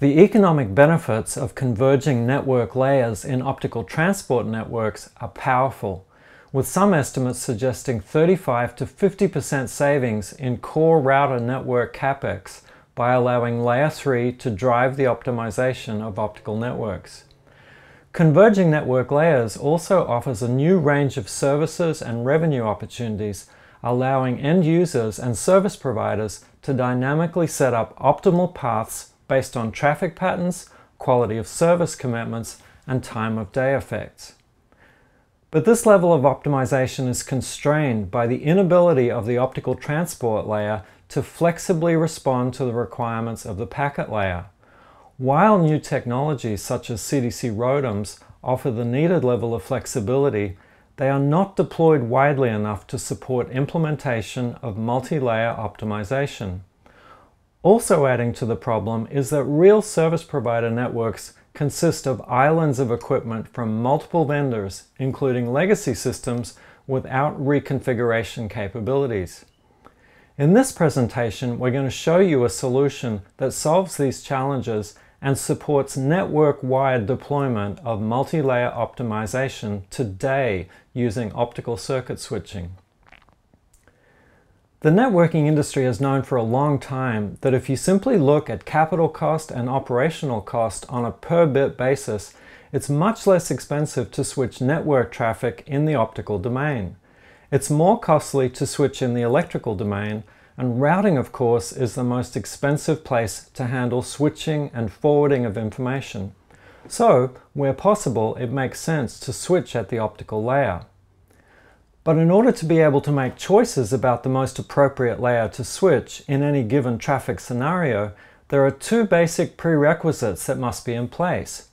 The economic benefits of converging network layers in optical transport networks are powerful, with some estimates suggesting 35 to 50% savings in core router network capex by allowing Layer 3 to drive the optimization of optical networks. Converging network layers also offers a new range of services and revenue opportunities, allowing end users and service providers to dynamically set up optimal paths based on traffic patterns, quality of service commitments, and time of day effects. But this level of optimization is constrained by the inability of the optical transport layer to flexibly respond to the requirements of the packet layer. While new technologies such as CDC ROADMs offer the needed level of flexibility, they are not deployed widely enough to support implementation of multi-layer optimization. Also adding to the problem is that real service provider networks consist of islands of equipment from multiple vendors, including legacy systems without reconfiguration capabilities. In this presentation, we're going to show you a solution that solves these challenges and supports network-wide deployment of multi-layer optimization today using optical circuit switching. The networking industry has known for a long time that if you simply look at capital cost and operational cost on a per bit basis, it's much less expensive to switch network traffic in the optical domain. It's more costly to switch in the electrical domain, and routing, of course, is the most expensive place to handle switching and forwarding of information. So, where possible, it makes sense to switch at the optical layer. But in order to be able to make choices about the most appropriate layer to switch in any given traffic scenario, there are two basic prerequisites that must be in place.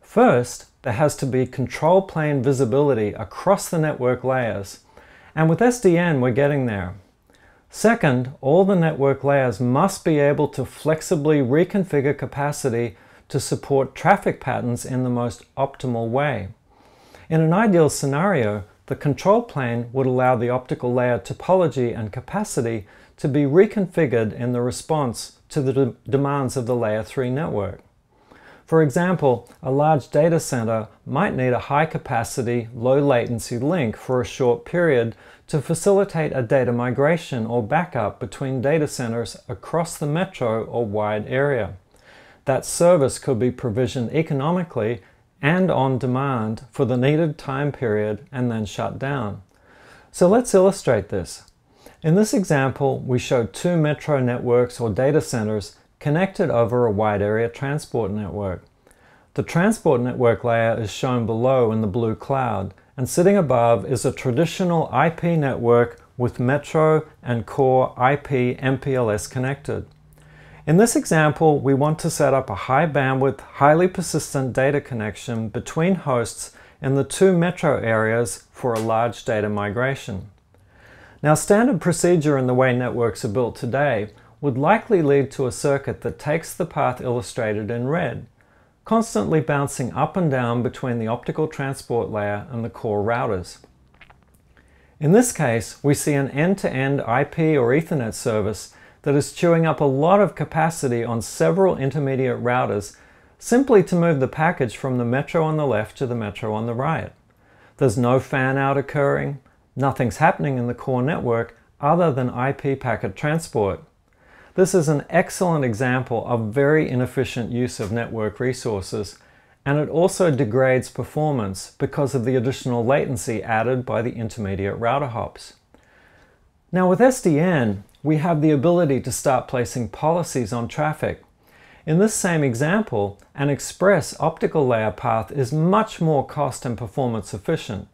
First, there has to be control plane visibility across the network layers, and with SDN we're getting there. Second, all the network layers must be able to flexibly reconfigure capacity to support traffic patterns in the most optimal way. In an ideal scenario, the control plane would allow the optical layer topology and capacity to be reconfigured in the response to the de demands of the layer 3 network. For example, a large data center might need a high capacity, low latency link for a short period to facilitate a data migration or backup between data centers across the metro or wide area. That service could be provisioned economically and on demand for the needed time period and then shut down. So let's illustrate this. In this example, we show two metro networks or data centers connected over a wide area transport network. The transport network layer is shown below in the blue cloud, and sitting above is a traditional IP network with metro and core IP MPLS connected. In this example, we want to set up a high bandwidth, highly persistent data connection between hosts in the two metro areas for a large data migration. Now standard procedure in the way networks are built today would likely lead to a circuit that takes the path illustrated in red, constantly bouncing up and down between the optical transport layer and the core routers. In this case, we see an end-to-end -end IP or Ethernet service that is chewing up a lot of capacity on several intermediate routers simply to move the package from the metro on the left to the metro on the right. There's no fan out occurring, nothing's happening in the core network other than IP packet transport. This is an excellent example of very inefficient use of network resources and it also degrades performance because of the additional latency added by the intermediate router hops. Now with SDN, we have the ability to start placing policies on traffic. In this same example, an express optical layer path is much more cost and performance efficient.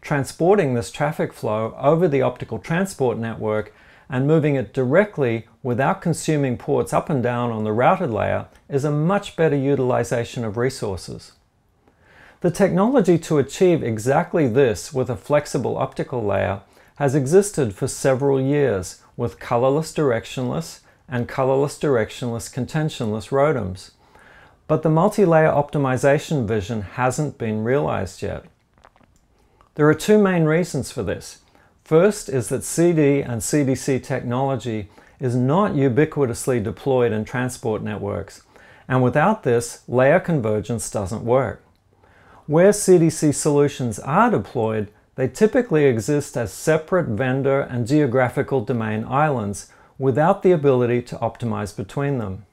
Transporting this traffic flow over the optical transport network and moving it directly without consuming ports up and down on the routed layer is a much better utilization of resources. The technology to achieve exactly this with a flexible optical layer has existed for several years with colorless directionless and colorless directionless contentionless ROADMs. But the multi-layer optimization vision hasn't been realized yet. There are two main reasons for this. First is that CD and CDC technology is not ubiquitously deployed in transport networks, and without this, layer convergence doesn't work. Where CDC solutions are deployed, they typically exist as separate vendor and geographical domain islands without the ability to optimize between them.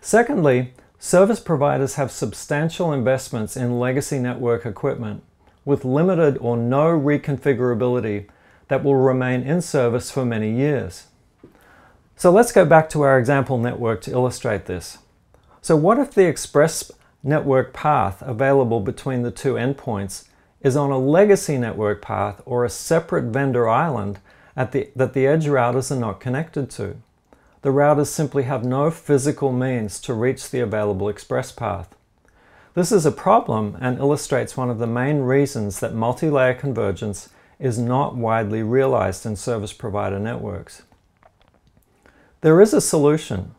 Secondly, service providers have substantial investments in legacy network equipment with limited or no reconfigurability that will remain in service for many years. So let's go back to our example network to illustrate this. So what if the express network path available between the two endpoints is on a legacy network path or a separate vendor island the, that the edge routers are not connected to? The routers simply have no physical means to reach the available express path. This is a problem and illustrates one of the main reasons that multi-layer convergence is not widely realized in service provider networks. There is a solution.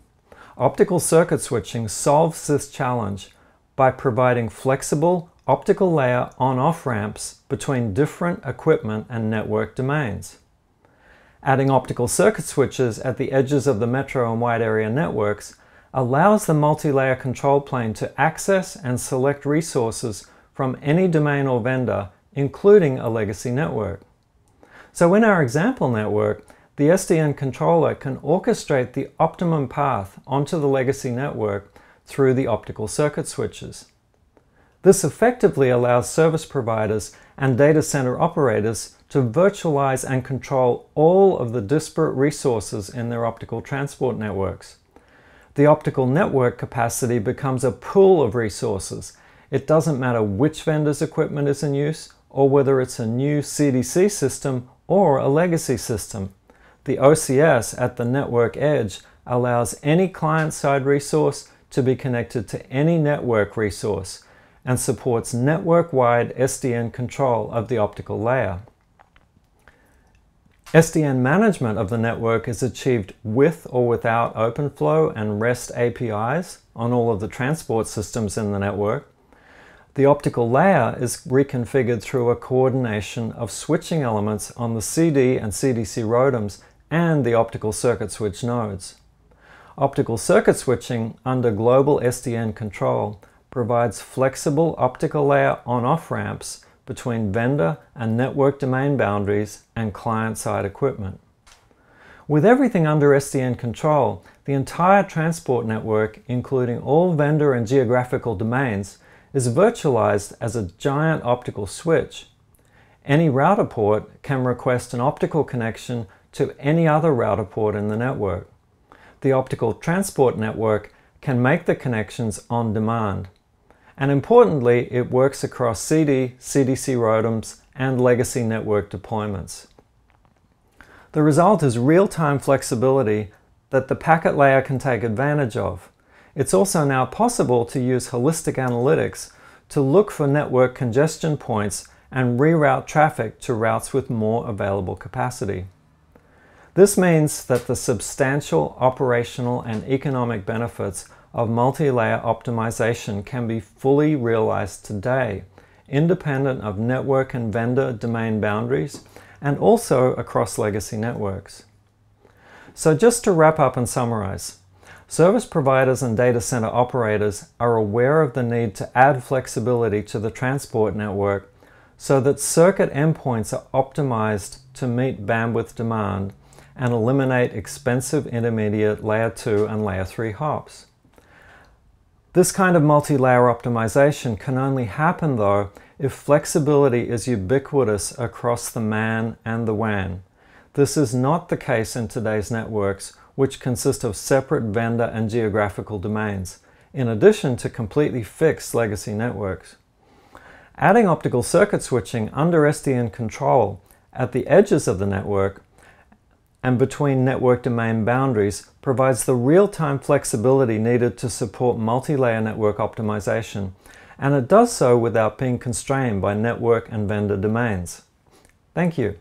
Optical circuit switching solves this challenge by providing flexible optical layer on-off ramps between different equipment and network domains. Adding optical circuit switches at the edges of the metro and wide area networks allows the multi-layer control plane to access and select resources from any domain or vendor, including a legacy network. So in our example network, the SDN controller can orchestrate the optimum path onto the legacy network through the optical circuit switches. This effectively allows service providers and data center operators to virtualize and control all of the disparate resources in their optical transport networks. The optical network capacity becomes a pool of resources. It doesn't matter which vendor's equipment is in use or whether it's a new CDC system or a legacy system. The OCS at the network edge allows any client-side resource to be connected to any network resource and supports network-wide SDN control of the optical layer. SDN management of the network is achieved with or without OpenFlow and REST APIs on all of the transport systems in the network. The optical layer is reconfigured through a coordination of switching elements on the CD and CDC ROADMs and the optical circuit switch nodes. Optical circuit switching under global SDN control provides flexible optical layer on-off ramps between vendor and network domain boundaries and client-side equipment. With everything under SDN control, the entire transport network, including all vendor and geographical domains, is virtualized as a giant optical switch. Any router port can request an optical connection to any other router port in the network. The optical transport network can make the connections on demand. And importantly, it works across CD, CDC ROADMs, and legacy network deployments. The result is real-time flexibility that the packet layer can take advantage of. It's also now possible to use holistic analytics to look for network congestion points and reroute traffic to routes with more available capacity. This means that the substantial operational and economic benefits of multi-layer optimization can be fully realized today, independent of network and vendor domain boundaries, and also across legacy networks. So just to wrap up and summarize, service providers and data center operators are aware of the need to add flexibility to the transport network so that circuit endpoints are optimized to meet bandwidth demand and eliminate expensive intermediate layer 2 and layer 3 hops. This kind of multi-layer optimization can only happen though if flexibility is ubiquitous across the MAN and the WAN. This is not the case in today's networks, which consist of separate vendor and geographical domains, in addition to completely fixed legacy networks. Adding optical circuit switching under SDN control at the edges of the network and between network domain boundaries provides the real-time flexibility needed to support multi-layer network optimization, and it does so without being constrained by network and vendor domains. Thank you.